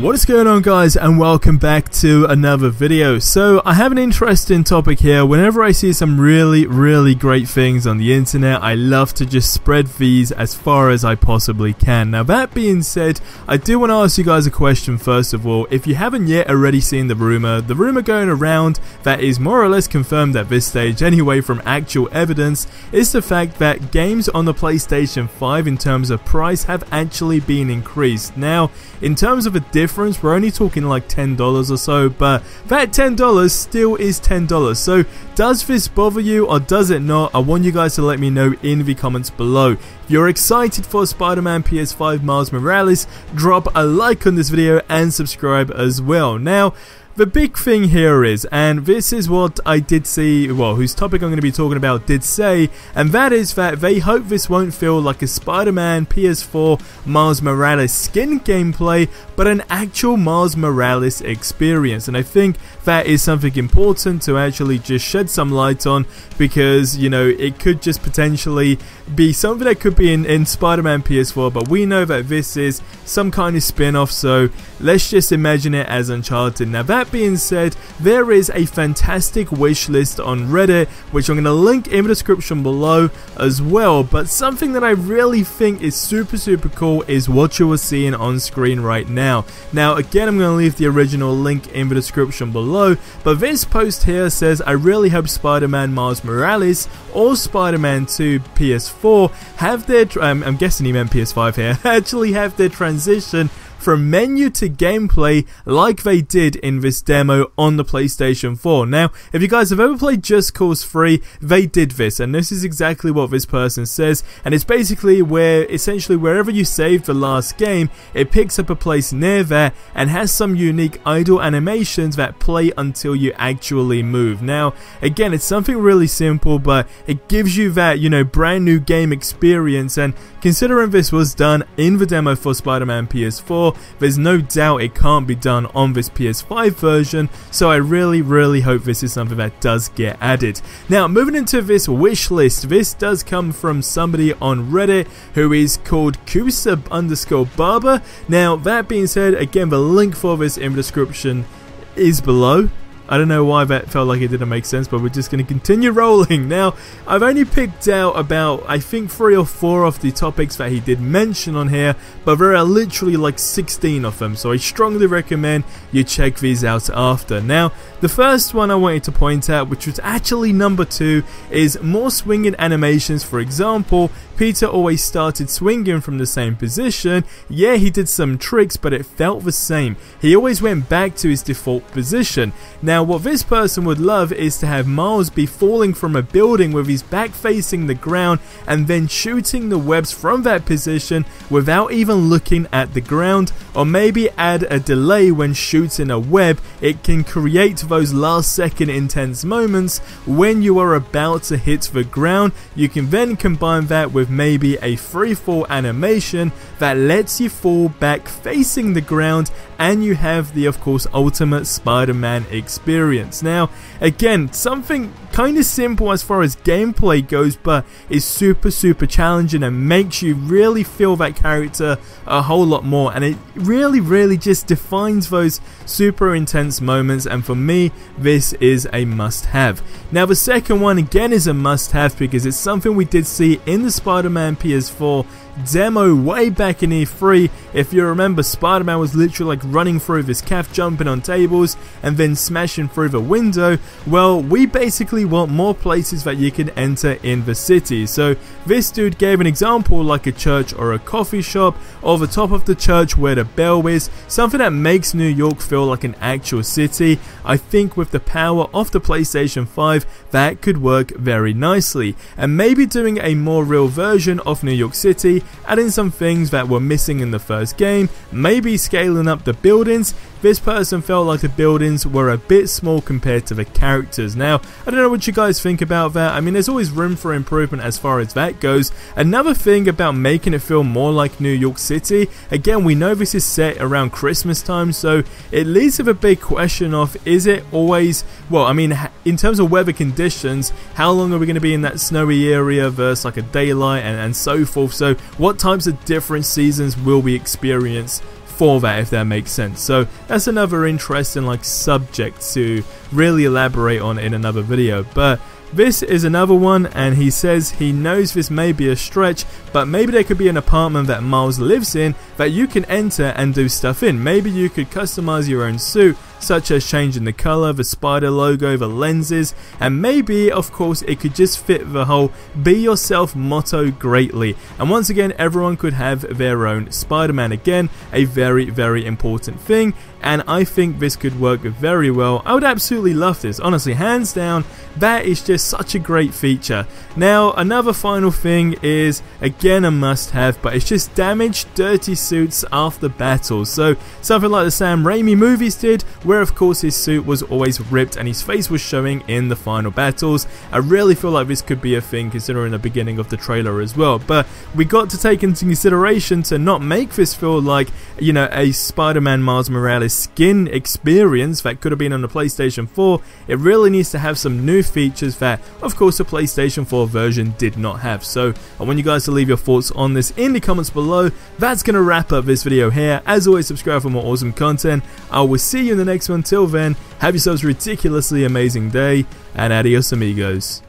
What is going on guys and welcome back to another video. So I have an interesting topic here. Whenever I see some really really great things on the internet I love to just spread these as far as I possibly can. Now that being said I do want to ask you guys a question first of all. If you haven't yet already seen the rumor, the rumor going around that is more or less confirmed at this stage anyway from actual evidence is the fact that games on the PlayStation 5 in terms of price have actually been increased. Now in terms of a difference difference. We're only talking like $10 or so, but that $10 still is $10. So does this bother you or does it not? I want you guys to let me know in the comments below. If you're excited for Spider-Man PS5 Miles Morales, drop a like on this video and subscribe as well. Now, the big thing here is, and this is what I did see, well, whose topic I'm going to be talking about did say, and that is that they hope this won't feel like a Spider-Man PS4 Miles Morales skin gameplay, but an actual Miles Morales experience. And I think that is something important to actually just shed some light on because, you know, it could just potentially be something that could be in, in Spider-Man PS4, but we know that this is some kind of spin-off, so let's just imagine it as Uncharted. Now that being said, there is a fantastic wish list on Reddit, which I'm going to link in the description below as well, but something that I really think is super super cool is what you are seeing on screen right now. Now again, I'm going to leave the original link in the description below, but this post here says, I really hope Spider-Man Miles Morales or Spider-Man 2 PS4 have their, um, I'm guessing he meant PS5 here, actually have their transition from menu to gameplay like they did in this demo on the PlayStation 4. Now, if you guys have ever played Just Cause 3, they did this, and this is exactly what this person says, and it's basically where, essentially, wherever you saved the last game, it picks up a place near there and has some unique idle animations that play until you actually move. Now, again, it's something really simple, but it gives you that, you know, brand new game experience, and considering this was done in the demo for Spider-Man PS4, there's no doubt it can't be done on this PS5 version, so I really, really hope this is something that does get added. Now, moving into this wish list, this does come from somebody on Reddit who is called Kusa underscore Barber. Now, that being said, again, the link for this in the description is below. I don't know why that felt like it didn't make sense, but we're just going to continue rolling. Now, I've only picked out about, I think, three or four of the topics that he did mention on here, but there are literally like 16 of them, so I strongly recommend you check these out after. Now, the first one I wanted to point out, which was actually number two, is more swinging animations. For example, Peter always started swinging from the same position. Yeah, he did some tricks, but it felt the same. He always went back to his default position. Now, what this person would love is to have Miles be falling from a building with his back facing the ground and then shooting the webs from that position without even looking at the ground, or maybe add a delay when shooting a web. It can create those last second intense moments when you are about to hit the ground. You can then combine that with maybe a free fall animation that lets you fall back facing the ground and you have the of course ultimate Spider-Man experience. Now again something kind of simple as far as gameplay goes but is super super challenging and makes you really feel that character a whole lot more and it really really just defines those super intense moments and for me this is a must have. Now the second one again is a must have because it's something we did see in the Spider-Man PS4 demo way back in E3. If you remember, Spider-Man was literally like running through this calf, jumping on tables, and then smashing through the window. Well, we basically want more places that you can enter in the city. So this dude gave an example like a church or a coffee shop, or the top of the church where the bell is, something that makes New York feel like an actual city. I think with the power of the PlayStation 5, that could work very nicely. And maybe doing a more real version of New York City adding some things that were missing in the first game, maybe scaling up the buildings. This person felt like the buildings were a bit small compared to the characters. Now, I don't know what you guys think about that. I mean, there's always room for improvement as far as that goes. Another thing about making it feel more like New York City, again, we know this is set around Christmas time, so it leads to the big question of is it always, well, I mean, in terms of weather conditions, how long are we going to be in that snowy area versus like a daylight and, and so forth. So what types of different seasons will we experience for that if that makes sense. So that's another interesting like subject to really elaborate on in another video. But this is another one and he says he knows this may be a stretch but maybe there could be an apartment that Miles lives in that you can enter and do stuff in. Maybe you could customize your own suit such as changing the color, the spider logo, the lenses, and maybe, of course, it could just fit the whole be yourself motto greatly. And once again, everyone could have their own Spider-Man. Again, a very, very important thing, and I think this could work very well. I would absolutely love this, honestly, hands down, that is just such a great feature. Now, another final thing is, again, a must-have, but it's just damaged, dirty suits after battles. So, something like the Sam Raimi movies did, where of course his suit was always ripped and his face was showing in the final battles. I really feel like this could be a thing considering the beginning of the trailer as well, but we got to take into consideration to not make this feel like, you know, a Spider-Man Miles Morales skin experience that could have been on the PlayStation 4. It really needs to have some new features that, of course, the PlayStation 4 version did not have. So I want you guys to leave your thoughts on this in the comments below. That's going to wrap up this video here. As always, subscribe for more awesome content. I will see you in the next one. Until then, have yourselves a ridiculously amazing day, and adios amigos.